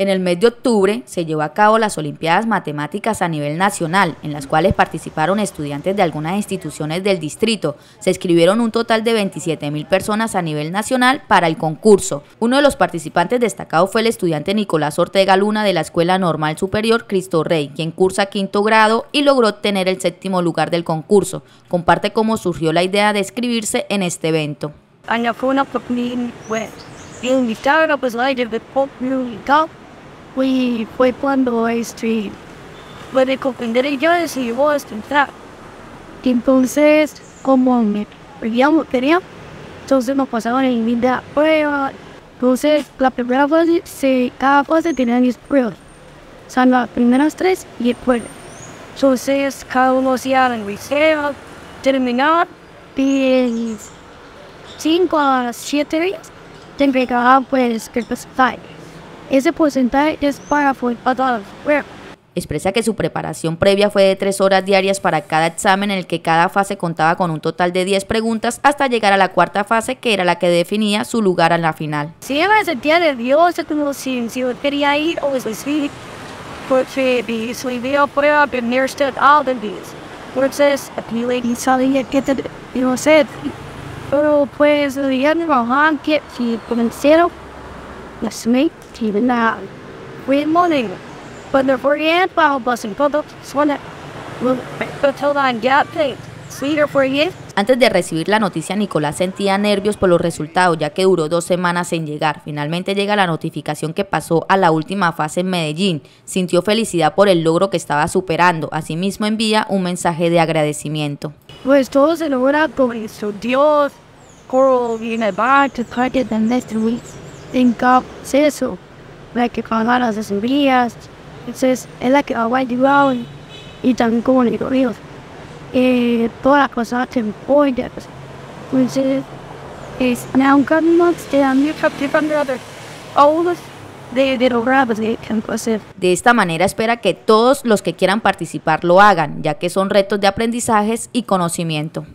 En el mes de octubre se llevó a cabo las Olimpiadas Matemáticas a nivel nacional, en las cuales participaron estudiantes de algunas instituciones del distrito. Se inscribieron un total de 27 mil personas a nivel nacional para el concurso. Uno de los participantes destacados fue el estudiante Nicolás Ortega Luna de la Escuela Normal Superior Cristo Rey, quien cursa quinto grado y logró obtener el séptimo lugar del concurso. Comparte cómo surgió la idea de inscribirse en este evento. fue cuando este, puede comprender yo si vos entrar. Entonces, como me pedíamos, quería, entonces nos pasaban en vida prueba. Entonces, la primera fase, se, cada fase tenía 10 pruebas. O sea, las primeras tres y después. Entonces, cada uno hacía el liceo, terminaba y 5 a 7 días, te entregaba pues que presentar. Ese porcentaje es para todos. Expresa que su preparación previa fue de tres horas diarias para cada examen en el que cada fase contaba con un total de 10 preguntas hasta llegar a la cuarta fase que era la que definía su lugar en la final. Sí, me sentía nerviosa como si, si yo quería ir o sí, porque su idea prueba primero all de. Entonces, aquí sabía que te no sé, pero pues ya me bajaban que si comenzaron las me even now. Morning. But the. Antes de recibir la noticia, Nicolás sentía nervios por los resultados, ya que duró dos semanas en llegar. Finalmente llega la notificación que pasó a la última fase en Medellín. Sintió felicidad por el logro que estaba superando. Asimismo envía un mensaje de agradecimiento. Pues todo se logra con. Dios, coro viene back to the next week. Think of eso la que pagar las asambleas, entonces es la que va a ayudar y también como le digo, eh, todas las cosas te apoyan. Entonces, es and you have different other all de, de lograr de esta manera espera que todos los que quieran participar lo hagan, ya que son retos de aprendizajes y conocimiento.